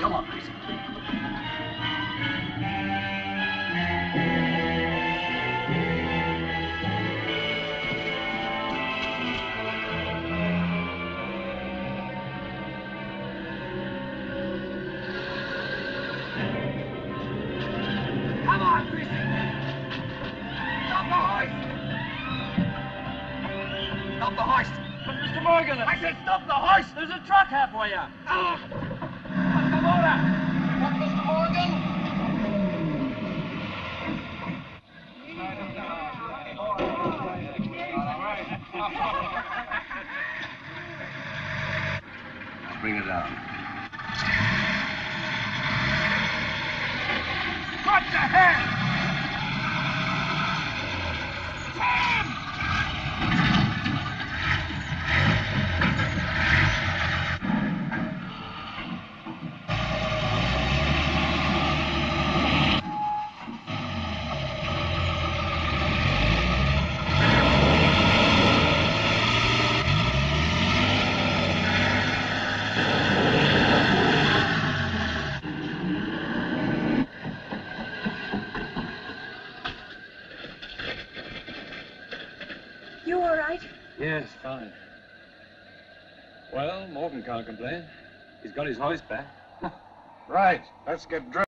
Come on, Mason. Come on, Mason. Stop the horse! Stop the horse! But Mr. Morgan... I said stop the horse! There's a truck halfway up! Ah. Bring it down. You all right? Yes, fine. Well, Morgan can't complain. He's got his hoist back. Right. Let's get dressed.